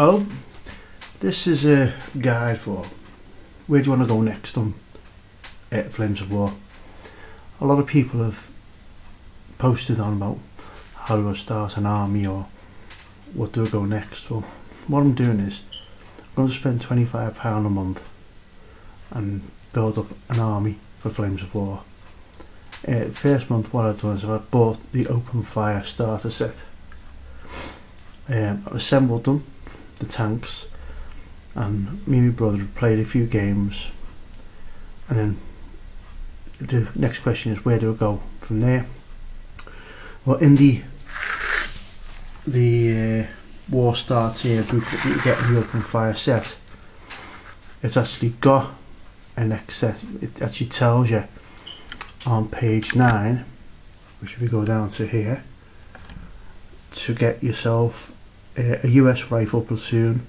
Oh, this is a guide for where do you want to go next on uh, Flames of War. A lot of people have posted on about how do I start an army or what do I go next. Well, what I'm doing is I'm going to spend £25 a month and build up an army for Flames of War. Uh, first month what I've done is I've bought the open fire starter set. Um, I've assembled them, the tanks, and me and my brother played a few games. And then the next question is where do I go from there? Well in the the uh, war starts here booklet that you get the open fire set. It's actually got an set it actually tells you on page 9 which if we go down to here to get yourself Uh, a, a US rifle platoon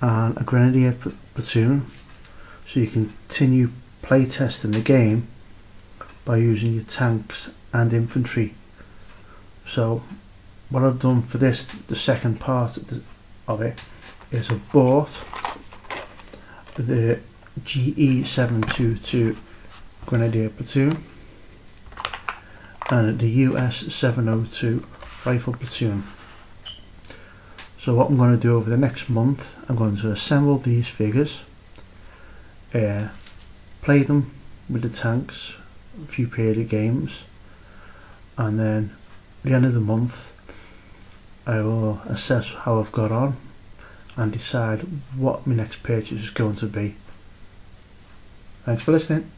and a grenadier platoon so you continue play testing the game by using your tanks and infantry so what I've done for this the second part of, it is I've bought the GE722 Grenadier Platoon and the US 702 Rifle Platoon. So what I'm going to do over the next month, I'm going to assemble these figures, uh, play them with the tanks, a few period games, and then at the end of the month I will assess how I've got on and decide what my next purchase is going to be. Thanks for listening.